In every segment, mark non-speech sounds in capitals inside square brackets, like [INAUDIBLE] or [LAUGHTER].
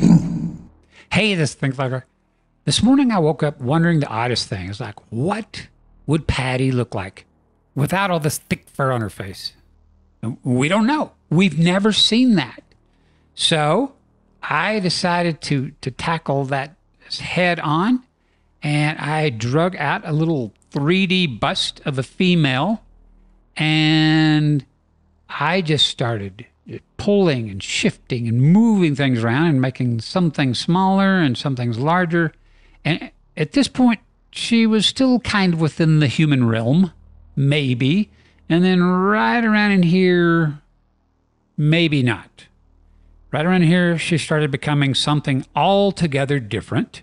[CLEARS THROAT] hey, this thing's like, this morning I woke up wondering the oddest thing. It's like, what would Patty look like without all this thick fur on her face? We don't know. We've never seen that. So I decided to to tackle that head on, and I drug out a little 3D bust of a female, and I just started pulling and shifting and moving things around and making some things smaller and some things larger. And at this point, she was still kind of within the human realm, maybe. And then right around in here, maybe not. Right around here, she started becoming something altogether different.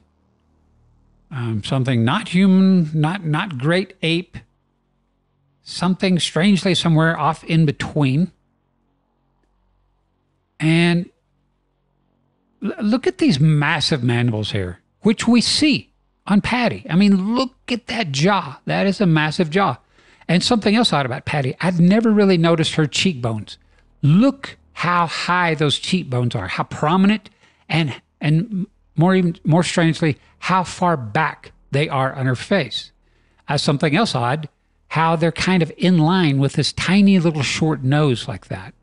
Um, something not human, not not great ape. Something strangely somewhere off in between. And look at these massive mandibles here, which we see on Patty. I mean, look at that jaw. That is a massive jaw. And something else odd about Patty, I'd never really noticed her cheekbones. Look how high those cheekbones are, how prominent, and and more even more strangely, how far back they are on her face. As something else odd, how they're kind of in line with this tiny little short nose like that.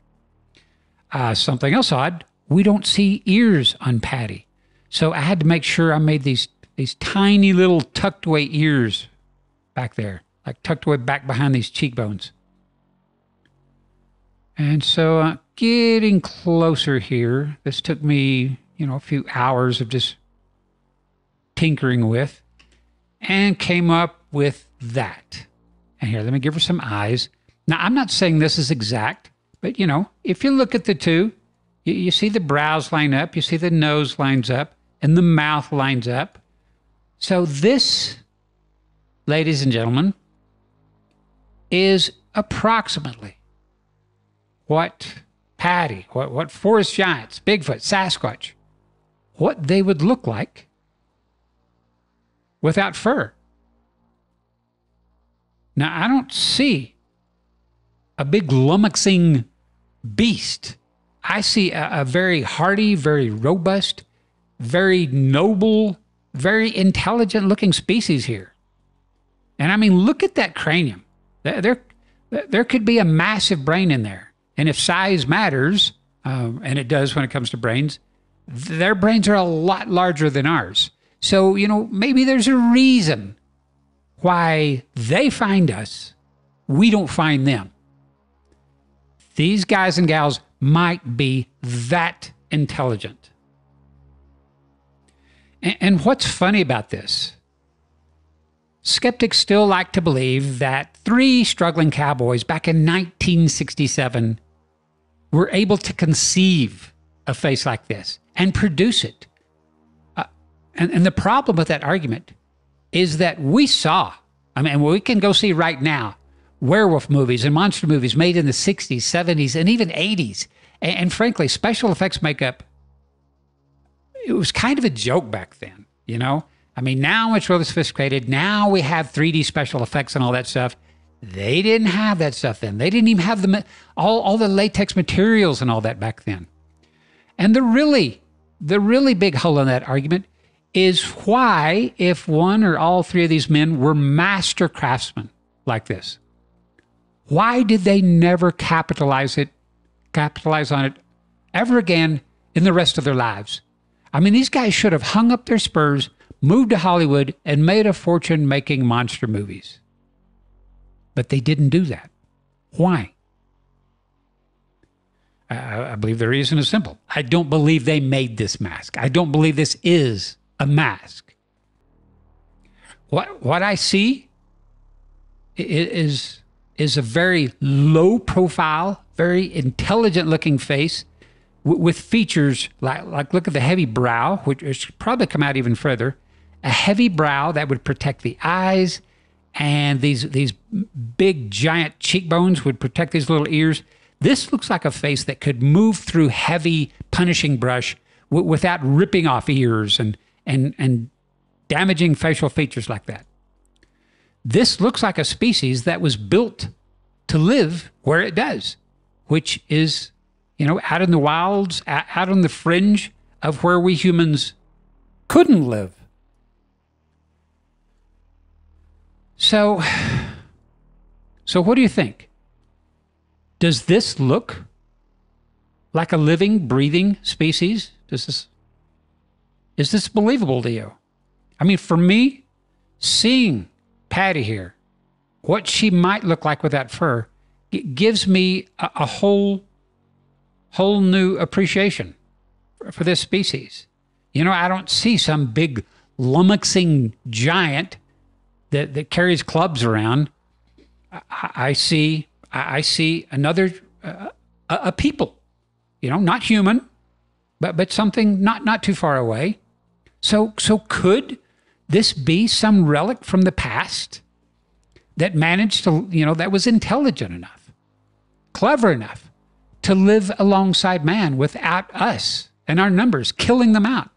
Uh, something else odd, we don't see ears on Patty. So I had to make sure I made these these tiny little tucked away ears back there, like tucked away back behind these cheekbones. And so uh, getting closer here, this took me, you know, a few hours of just tinkering with and came up with that. And here, let me give her some eyes. Now, I'm not saying this is exact, but you know, if you look at the two, you, you see the brows line up, you see the nose lines up, and the mouth lines up. So, this, ladies and gentlemen, is approximately what Patty, what, what forest giants, Bigfoot, Sasquatch, what they would look like without fur. Now, I don't see a big lummoxing beast. I see a, a very hardy, very robust, very noble, very intelligent looking species here. And I mean, look at that cranium. There, there, could be a massive brain in there. And if size matters, um, and it does when it comes to brains, their brains are a lot larger than ours. So, you know, maybe there's a reason why they find us, we don't find them. These guys and gals might be that intelligent. And, and what's funny about this? Skeptics still like to believe that three struggling cowboys back in 1967 were able to conceive a face like this and produce it. Uh, and, and the problem with that argument is that we saw, I mean, we can go see right now werewolf movies and monster movies made in the 60s, 70s, and even 80s. And, and frankly, special effects makeup, it was kind of a joke back then, you know? I mean, now it's really sophisticated. Now we have 3D special effects and all that stuff. They didn't have that stuff then. They didn't even have the all, all the latex materials and all that back then. And the really, the really big hole in that argument is why, if one or all three of these men were master craftsmen like this, why did they never capitalize it, capitalize on it ever again in the rest of their lives? I mean, these guys should have hung up their spurs, moved to Hollywood, and made a fortune making monster movies. But they didn't do that. Why? I, I believe the reason is simple. I don't believe they made this mask. I don't believe this is a mask. What what I see is is a very low profile, very intelligent looking face with features like like look at the heavy brow, which should probably come out even further. A heavy brow that would protect the eyes, and these these big giant cheekbones would protect these little ears. This looks like a face that could move through heavy punishing brush w- without ripping off ears and and and damaging facial features like that. This looks like a species that was built to live where it does, which is, you know, out in the wilds, out on the fringe of where we humans couldn't live. So, so what do you think? Does this look like a living, breathing species? Does this is this believable to you? I mean, for me, seeing Patty here, what she might look like with that fur, gives me a, a whole whole new appreciation for, for this species. You know, I don't see some big lummoxing giant that, that carries clubs around. I, I see I, I, see another uh, a, a people, you know, not human, but but something not not too far away. So so could this be some relic from the past that managed to, you know, that was intelligent enough, clever enough to live alongside man without us and our numbers killing them out?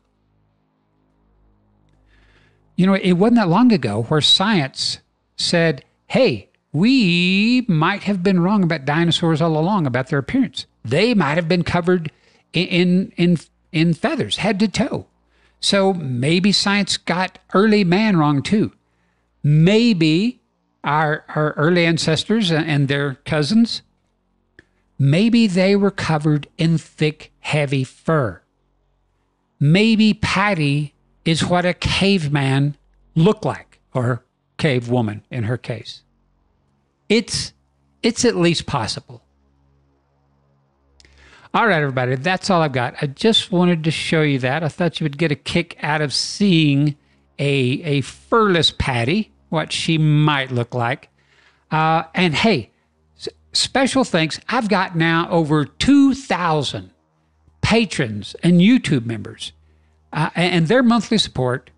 You know, it wasn't that long ago where science said, hey, we might have been wrong about dinosaurs all along, about their appearance. They might have been covered in, in, in feathers, head to toe. So maybe science got early man wrong too. Maybe our, our early ancestors and their cousins, maybe they were covered in thick, heavy fur. Maybe Patty is what a caveman looked like, or cave woman in her case. It's it's at least possible. All right, everybody, that's all I've got. I just wanted to show you that. I thought you would get a kick out of seeing a a furless Patty, what she might look like. Uh, and hey, special thanks. I've got now over two thousand patrons and YouTube members uh, and their monthly support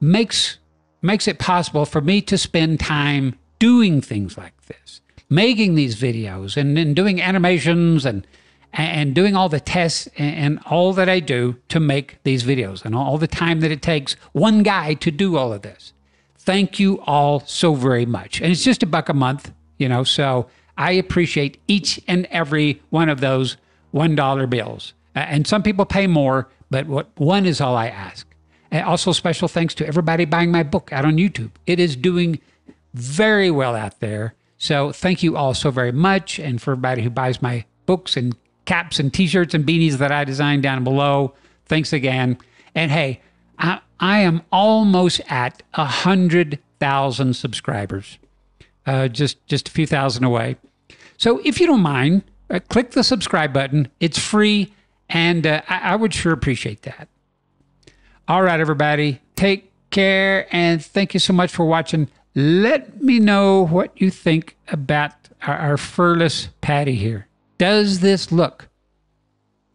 makes makes it possible for me to spend time doing things like this, making these videos and, and doing animations and and doing all the tests and, all that I do to make these videos and all the time that it takes one guy to do all of this. Thank you all so very much. And it's just a buck a month, you know, so I appreciate each and every one of those $1 bills. And some people pay more, but what one is all I ask. And also, special thanks to everybody buying my book out on YouTube. It is doing very well out there. So, thank you all so very much. And for everybody who buys my books and caps and t shirts and beanies that I designed down below, thanks again. And hey, I, I am almost at a 100,000 subscribers, uh, just, just a few thousand away. So, if you don't mind, uh, click the subscribe button. It's free and uh, I, I would sure appreciate that. All right, everybody, take care and thank you so much for watching. Let me know what you think about our, our furless Patty here. Does this look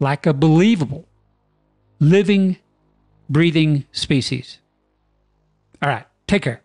like a believable, living, breathing species? All right, take care.